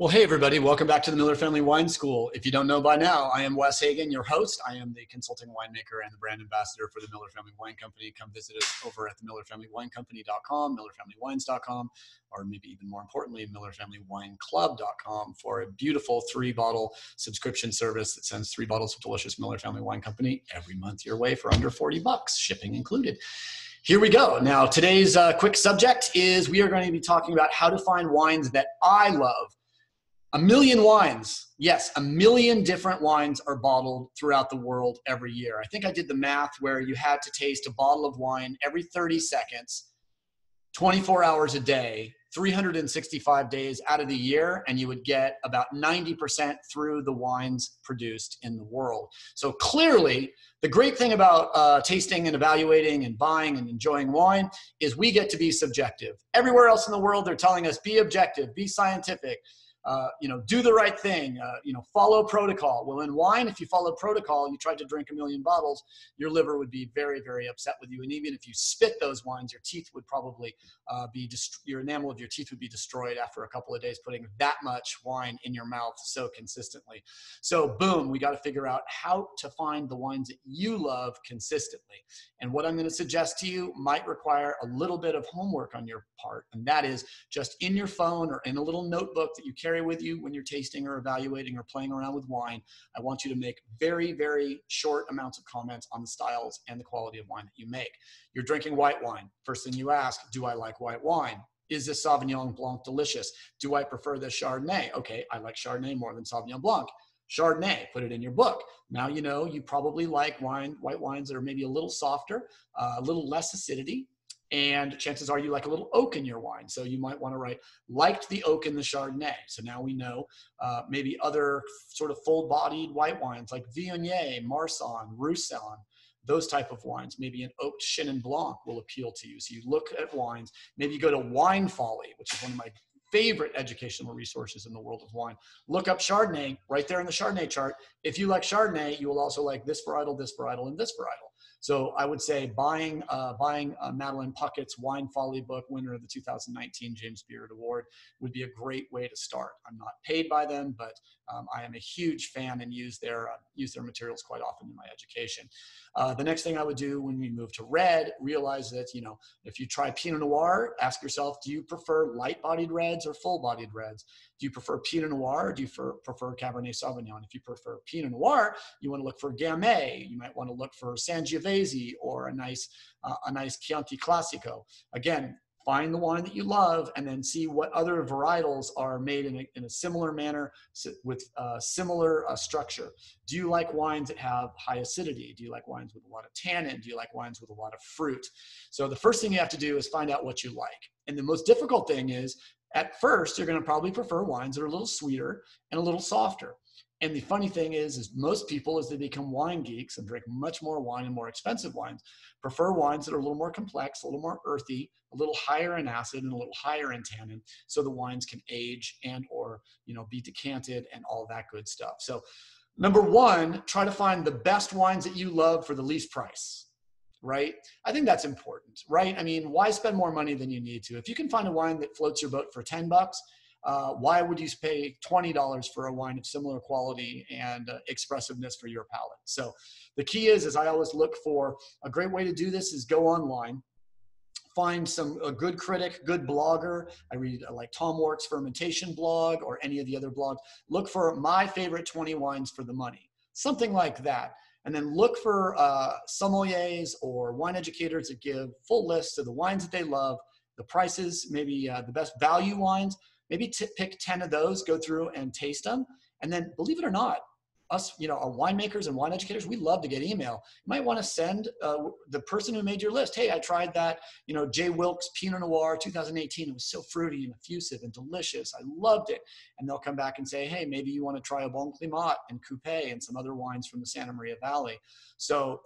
Well, hey, everybody, welcome back to the Miller Family Wine School. If you don't know by now, I am Wes Hagen, your host. I am the consulting winemaker and the brand ambassador for the Miller Family Wine Company. Come visit us over at the MillerFamilyWineCompany.com, MillerFamilyWines.com, or maybe even more importantly, MillerFamilyWineClub.com for a beautiful three bottle subscription service that sends three bottles of delicious Miller Family Wine Company every month your way for under 40 bucks, shipping included. Here we go. Now, today's uh, quick subject is we are going to be talking about how to find wines that I love a million wines. Yes, a million different wines are bottled throughout the world every year. I think I did the math where you had to taste a bottle of wine every 30 seconds, 24 hours a day, 365 days out of the year, and you would get about 90% through the wines produced in the world. So clearly, the great thing about uh, tasting and evaluating and buying and enjoying wine is we get to be subjective. Everywhere else in the world, they're telling us be objective, be scientific uh, you know, do the right thing, uh, you know, follow protocol. Well, in wine, if you followed protocol, and you tried to drink a million bottles, your liver would be very, very upset with you. And even if you spit those wines, your teeth would probably uh, be, dist- your enamel of your teeth would be destroyed after a couple of days putting that much wine in your mouth so consistently. So, boom, we got to figure out how to find the wines that you love consistently. And what I'm going to suggest to you might require a little bit of homework on your part. And that is just in your phone or in a little notebook that you carry carry with you when you're tasting or evaluating or playing around with wine. I want you to make very, very short amounts of comments on the styles and the quality of wine that you make. You're drinking white wine. First thing you ask, do I like white wine? Is this Sauvignon Blanc delicious? Do I prefer this Chardonnay? Okay, I like Chardonnay more than Sauvignon Blanc. Chardonnay, put it in your book. Now you know you probably like wine, white wines that are maybe a little softer, uh, a little less acidity, and chances are you like a little oak in your wine. So you might want to write, liked the oak in the Chardonnay. So now we know uh, maybe other sort of full bodied white wines like Viognier, Marsanne, Roussanne, those type of wines, maybe an oak Chenin Blanc will appeal to you. So you look at wines, maybe you go to Wine Folly, which is one of my favorite educational resources in the world of wine. Look up Chardonnay right there in the Chardonnay chart. If you like Chardonnay, you will also like this varietal, this varietal, and this varietal. So I would say buying uh, buying uh, Madeline Puckette's Wine Folly book, winner of the 2019 James Beard Award, would be a great way to start. I'm not paid by them, but um, I am a huge fan and use their uh, use their materials quite often in my education. Uh, the next thing I would do when we move to red, realize that you know if you try Pinot Noir, ask yourself, do you prefer light-bodied reds or full-bodied reds? Do you prefer Pinot Noir or do you prefer Cabernet Sauvignon? If you prefer Pinot Noir, you want to look for Gamay. You might want to look for Sangiovese or a nice, uh, a nice Chianti Classico. Again, find the wine that you love and then see what other varietals are made in a, in a similar manner with uh, similar uh, structure. Do you like wines that have high acidity? Do you like wines with a lot of tannin? Do you like wines with a lot of fruit? So the first thing you have to do is find out what you like. And the most difficult thing is at first you're going to probably prefer wines that are a little sweeter and a little softer and the funny thing is is most people as they become wine geeks and drink much more wine and more expensive wines prefer wines that are a little more complex a little more earthy a little higher in acid and a little higher in tannin so the wines can age and or you know be decanted and all that good stuff so number one try to find the best wines that you love for the least price right? I think that's important, right? I mean, why spend more money than you need to? If you can find a wine that floats your boat for 10 bucks, uh, why would you pay $20 for a wine of similar quality and uh, expressiveness for your palate? So the key is, is I always look for a great way to do this is go online, find some a good critic, good blogger. I read uh, like Tom Wark's fermentation blog or any of the other blogs. Look for my favorite 20 wines for the money, something like that and then look for uh, sommeliers or wine educators that give full lists of the wines that they love, the prices, maybe uh, the best value wines. Maybe t- pick 10 of those, go through and taste them. And then, believe it or not, us, you know, our winemakers and wine educators, we love to get email. You might want to send uh, the person who made your list, hey, I tried that, you know, J. Wilkes Pinot Noir 2018. It was so fruity and effusive and delicious. I loved it. And they'll come back and say, hey, maybe you want to try Au Bon Climat and Qupé and some other wines from the Santa Maria Valley. So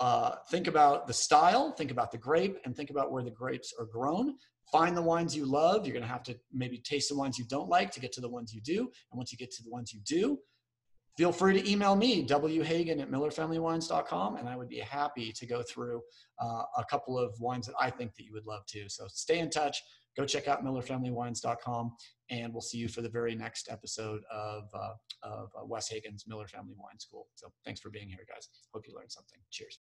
uh, think about the style, think about the grape, and think about where the grapes are grown. Find the wines you love. You're going to have to maybe taste the wines you don't like to get to the ones you do. And once you get to the ones you do, feel free to email me, whagen at millerfamilywines.com, and I would be happy to go through uh, a couple of wines that I think that you would love to. So stay in touch. go check out millerfamilywines.com and we'll see you for the very next episode of, uh, of uh, Wes Hagen's Miller Family Wine School. So thanks for being here, guys. Hope you learned something. Cheers.